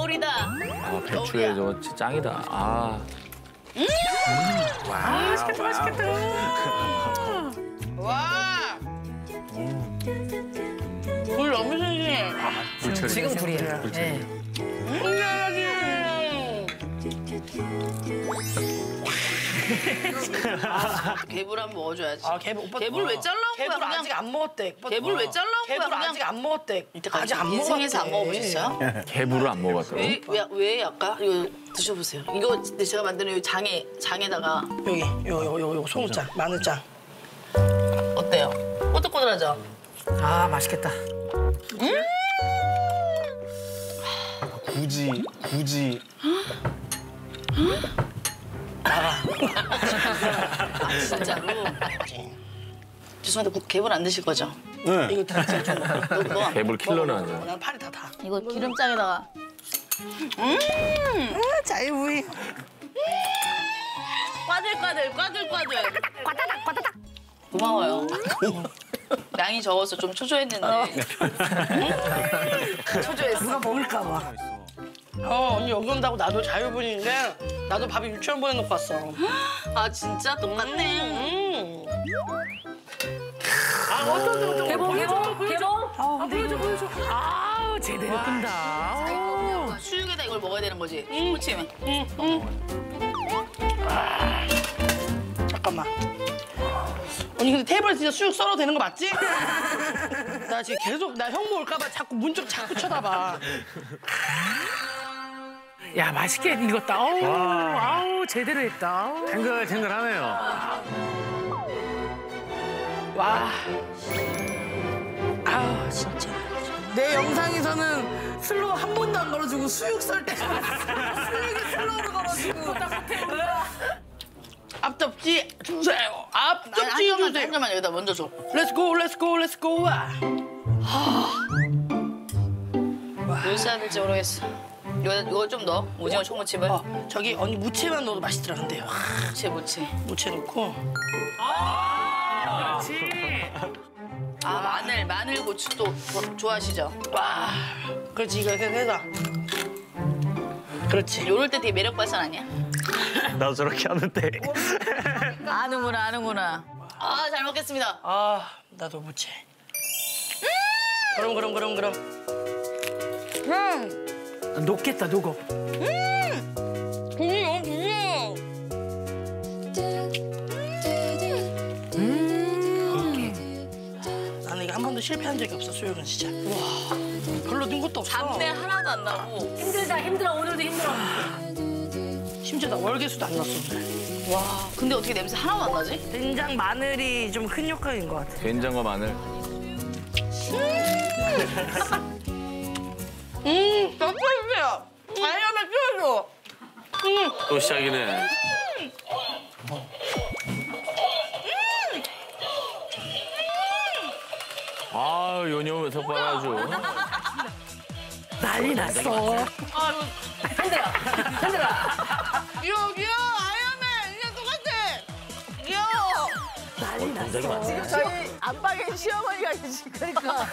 겨울이다. 아, 배추에 저거 진짜 짱이다. 아. 맛있겠다, 맛있겠다. 와. 물 너무 신기해. 지금 불이에요. 네. 개불 한번 먹어줘야지. 아 개불 오빠 개불 왜 잘라온 거야, 개불 그냥? 아직 안 먹었대. 개불 왜 잘라온 거야, 개불 그냥? 아직 안 먹었대. 이때까지 아직 안. 인생에서 안 먹어보셨어요? 개불을 안 먹어봤다고? 왜, 왜, 왜 아까? 이거 드셔보세요. 이거 제가 만드는 이 장에, 장에다가 여기 요요요 요 소금장 마늘장. 어때요? 꼬들꼬들하죠? 아, 맛있겠다. 굳이 굳이 진짜로. 죄송한데 국- 개불 안 드실 거죠? 네. 이거 다 진짜 좀. 안- 개불 킬러는 아니야. 난 팔이 다 다. 이거 기름장에다가 자유부위. 까들까들 까들까들 과다닥 과다닥 고마워요 양이 적어서 좀 초조했는데 초조했어 누가 먹을까 봐. 어 언니 여기 온다고 나도 자유분인데 나도 밥이 유치원 보내놓고 왔어. 아 진짜 똑같네 음. 개봉, 개봉, 개봉. 아, 보여줘, 보여줘. 아, 제대로 끈다. 수육에다 이걸 먹어야 되는 거지 무침 잠깐만. 언니 근데 테이블에 진짜 수육 썰어도 되는 거 맞지? 나 지금 계속 나 형 먹을까 봐 자꾸 문쪽 자꾸 쳐다봐. 야, 맛있게 익었다. 아우, 아우, 제대로 했다. 아우. 탱글탱글하네요. 와. 아우 진짜. 내 영상에서는 슬로우 한 번도 안 걸어주고 수육 썰 때 수육에 슬로우를 걸어주고 앞접시 주세요. 한 앞접시 한 주세요. 점만 여기다 먼저 줘 Let's go, let's go, let's go. 뭘 써야 될지 모르겠어 이거, 이거 좀 넣어 오징어 초무침을 어, 저기 언니 무채만 넣어도 맛있더라 근데. 와, 무치 무치 무채 넣고. 그렇지. 아 마늘 마늘 고추도 더 좋아하시죠 와. 그렇지 이거 해서. 그렇지. 요럴 때 되게 매력 발산 아니야? 나도 저렇게 하는데. 아는구나 아는구나 아 잘 먹겠습니다 아 나도 무채. 그럼 그럼 그럼 그럼. 녹겠다, 녹어. 나는 이거 한 번도 실패한 적이 없어 수육은 진짜. 와. 별로 는 것도 없어. 담내 하나도 안 나고 힘들다, 힘들어. 오늘도 힘들어. 심지어 나 월계수도 안 넣었어 오늘. 와 근데 어떻게 냄새 하나도 안 나지? 된장 마늘이 좀 큰 역할인 것 같아. 된장과 마늘. 음, 또 시작이네. 아, 요녀 석발 아주. 난리 났어. 귀여워 귀여워 아이언맨 이제 똑같아 귀여워 난리 났어. 지금 저희 안방에 시어머니가 계시니까.